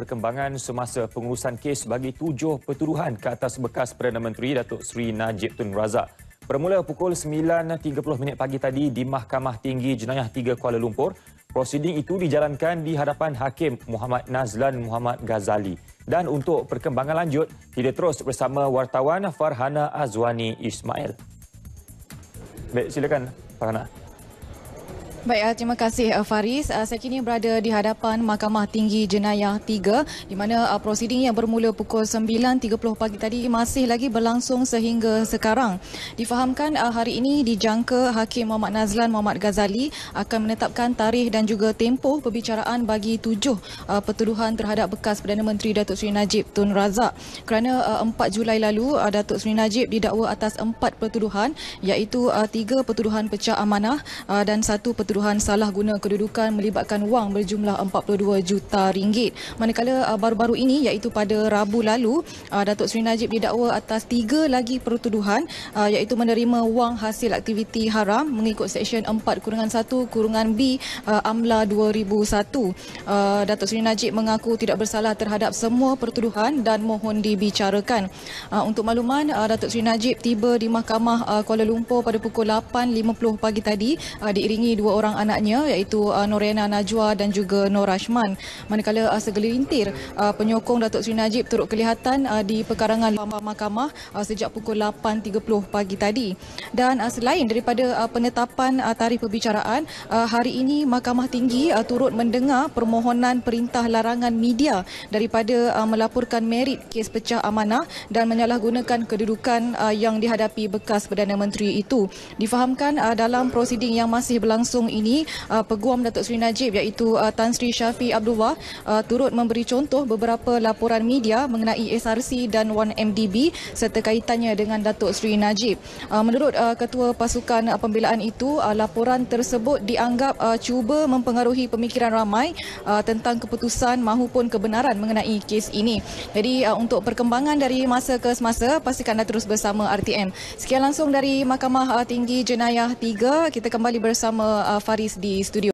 perkembangan semasa pengurusan kes bagi tujuh pertuduhan ke atas bekas Perdana Menteri Datuk Seri Najib Tun Razak. Bermula pukul 9.30 minit pagi tadi di Mahkamah Tinggi Jenayah 3 Kuala Lumpur, prosiding itu dijalankan di hadapan Hakim Muhammad Nazlan Muhammad Ghazali. Dan untuk perkembangan lanjut, kita terus bersama wartawan Farhana Azwani Ismail. Baik, silakan Farhana. Baik, uh, terima kasih uh, Faris. Uh, saya kini berada di hadapan Mahkamah Tinggi Jenayah 3 di mana prosiding yang bermula pukul 9.30 pagi tadi masih lagi berlangsung sehingga sekarang. Difahamkan hari ini dijangka Hakim Muhammad Nazlan Muhammad Ghazali akan menetapkan tarikh dan juga tempoh perbicaraan bagi tujuh pertuduhan terhadap bekas Perdana Menteri Datuk Seri Najib Tun Razak. Kerana 4 Julai lalu Datuk Seri Najib didakwa atas empat pertuduhan iaitu tiga pertuduhan pecah amanah dan satu pertuduhan tuduhan salah guna kedudukan melibatkan wang berjumlah 42 juta ringgit. Manakala uh, baru-baru ini iaitu pada Rabu lalu uh, Datuk Seri Najib didakwa atas tiga lagi pertuduhan uh, iaitu menerima wang hasil aktiviti haram mengikut Seksyen 4 kurungan 1 kurungan B AMLA 2001. Datuk Seri Najib mengaku tidak bersalah terhadap semua pertuduhan dan mohon dibicarakan. Untuk makluman Datuk Seri Najib tiba di Mahkamah Kuala Lumpur pada pukul 8.50 pagi tadi diiringi dua orang anaknya iaitu uh, Norena Najwa dan juga Nor Rashman. Manakala uh, segelintir uh, penyokong Datuk Seri Najib turut kelihatan uh, di perkarangan mahkamah uh, sejak pukul 8.30 pagi tadi. Dan uh, selain daripada uh, penetapan uh, tarikh perbicaraan, uh, hari ini Mahkamah Tinggi uh, turut mendengar permohonan perintah larangan media daripada uh, melaporkan merit kes pecah amanah dan menyalahgunakan kedudukan uh, yang dihadapi bekas Perdana Menteri itu. Difahamkan uh, dalam prosiding yang masih berlangsung ini uh, peguam Datuk Seri Najib iaitu uh, Tan Sri Syafi Abdullah uh, turut memberi contoh beberapa laporan media mengenai SRC dan 1MDB serta kaitannya dengan Datuk Seri Najib. Uh, menurut uh, Ketua Pasukan uh, Pembelaan itu, uh, laporan tersebut dianggap uh, cuba mempengaruhi pemikiran ramai uh, tentang keputusan mahupun kebenaran mengenai kes ini. Jadi uh, untuk perkembangan dari masa ke semasa, pastikan anda terus bersama RTM. Sekian langsung dari Mahkamah uh, Tinggi Jenayah 3, kita kembali bersama uh, Faris di studio.